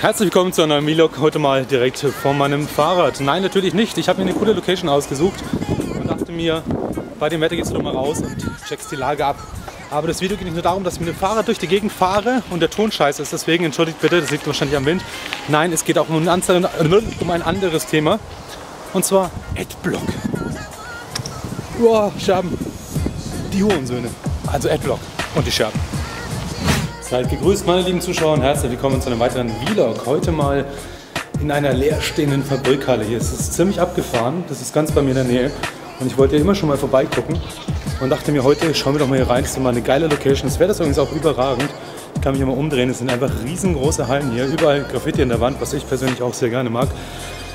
Herzlich willkommen zu einem Vlog, heute mal direkt von meinem Fahrrad. Nein, natürlich nicht. Ich habe mir eine coole Location ausgesucht und dachte mir, bei dem Wetter gehst du doch mal raus und checkst die Lage ab. Aber das Video geht nicht nur darum, dass ich mit dem Fahrrad durch die Gegend fahre und der Ton scheiße ist. Deswegen entschuldigt bitte, das liegt wahrscheinlich am Wind. Nein, es geht auch um ein, anderes Thema. Und zwar Adblock. Boah, Scherben. Die Hurensöhne. Also Adblock und die Scherben. Seid gegrüßt, meine lieben Zuschauer, und herzlich willkommen zu einem weiteren Vlog. Heute mal in einer leerstehenden Fabrikhalle. Hier ist es ziemlich abgefahren. Das ist ganz bei mir in der Nähe. Und ich wollte ja immer schon mal vorbeigucken und dachte mir, heute schauen wir doch mal hier rein. Das ist mal eine geile Location. Das wäre das übrigens auch überragend. Ich kann mich immer umdrehen. Es sind einfach riesengroße Hallen hier. Überall Graffiti an der Wand, was ich persönlich auch sehr gerne mag.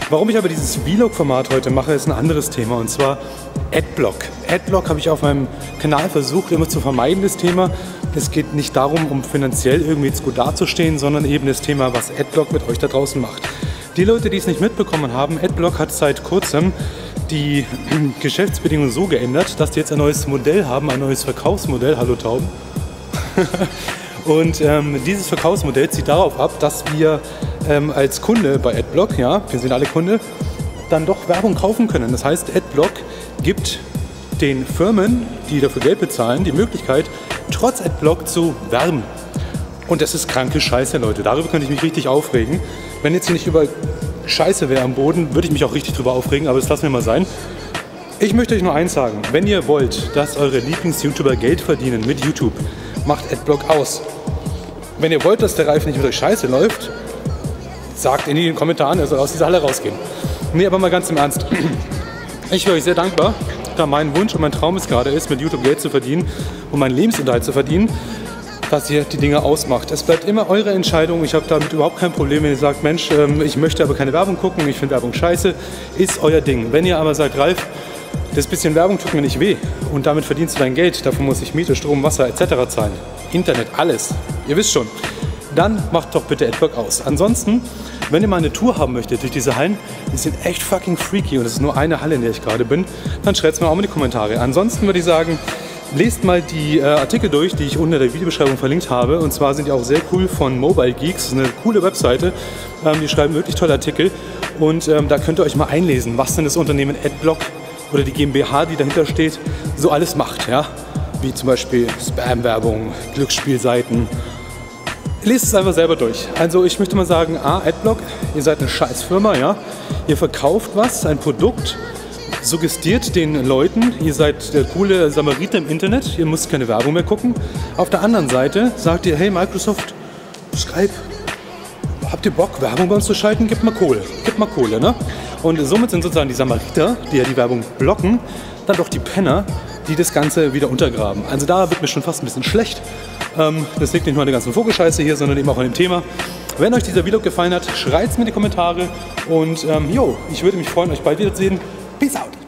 Warum ich aber dieses Vlog-Format heute mache, ist ein anderes Thema und zwar Adblock. Adblock habe ich auf meinem Kanal versucht immer zu vermeiden, das Thema. Es geht nicht darum, um finanziell irgendwie jetzt gut dazustehen, sondern eben das Thema, was Adblock mit euch da draußen macht. Die Leute, die es nicht mitbekommen haben, Adblock hat seit kurzem die Geschäftsbedingungen so geändert, dass die jetzt ein neues Modell haben, ein neues Verkaufsmodell. Hallo Tauben. Und ähm, dieses Verkaufsmodell zieht darauf ab, dass wir ähm, als Kunde bei Adblock, ja, wir sind alle Kunde, dann doch Werbung kaufen können. Das heißt, Adblock gibt den Firmen, die dafür Geld bezahlen, die Möglichkeit, trotz Adblock zu werben. Und das ist kranke Scheiße, Leute. Darüber könnte ich mich richtig aufregen. Wenn jetzt hier nicht über Scheiße wäre am Boden, würde ich mich auch richtig drüber aufregen, aber das lassen wir mal sein. Ich möchte euch nur eins sagen. Wenn ihr wollt, dass eure Lieblings-YouTuber Geld verdienen mit YouTube, macht Adblock aus. Wenn ihr wollt, dass der Reifen nicht mit euch scheiße läuft, sagt in den Kommentaren, er soll aus dieser Halle rausgehen. Nee, aber mal ganz im Ernst. Ich wäre euch sehr dankbar, da mein Wunsch und mein Traum es gerade ist, mit YouTube Geld zu verdienen und meinen Lebensunterhalt zu verdienen, dass ihr die Dinge ausmacht. Es bleibt immer eure Entscheidung. Ich habe damit überhaupt kein Problem, wenn ihr sagt, Mensch, ähm, ich möchte aber keine Werbung gucken, ich finde Werbung scheiße, ist euer Ding. Wenn ihr aber sagt, Ralf, das bisschen Werbung tut mir nicht weh und damit verdienst du dein Geld, davon muss ich Miete, Strom, Wasser etc. zahlen. Internet, alles. Ihr wisst schon. Dann macht doch bitte Adblock aus. Ansonsten, wenn ihr mal eine Tour haben möchtet durch diese Hallen, die sind echt fucking freaky und es ist nur eine Halle, in der ich gerade bin, dann schreibt es mir auch in die Kommentare. Ansonsten würde ich sagen, lest mal die äh, Artikel durch, die ich unter der Videobeschreibung verlinkt habe. Und zwar sind die auch sehr cool von Mobile Geeks. Das ist eine coole Webseite. Ähm, die schreiben wirklich tolle Artikel. Und ähm, da könnt ihr euch mal einlesen, was denn das Unternehmen Adblock oder die GmbH, die dahinter steht, so alles macht. Ja? Wie zum Beispiel Spam-Werbung, Glücksspielseiten. Lest es einfach selber durch. Also ich möchte mal sagen, A, Adblock, ihr seid eine scheiß Firma, ja. Ihr verkauft was, ein Produkt, suggestiert den Leuten, ihr seid der coole Samariter im Internet, ihr müsst keine Werbung mehr gucken. Auf der anderen Seite sagt ihr, hey Microsoft, Skype, habt ihr Bock, Werbung bei uns zu schalten? Gib mal Kohle, gib mal Kohle, ne? Und somit sind sozusagen die Samariter, die ja die Werbung blocken, dann doch die Penner, die das Ganze wieder untergraben. Also da wird mir schon fast ein bisschen schlecht. Ähm, das liegt nicht nur an der ganzen Vogelscheiße hier, sondern eben auch an dem Thema. Wenn euch dieser Vlog gefallen hat, schreibt es mir in die Kommentare. Und ähm, jo, ich würde mich freuen, euch bald wiederzusehen. Peace out!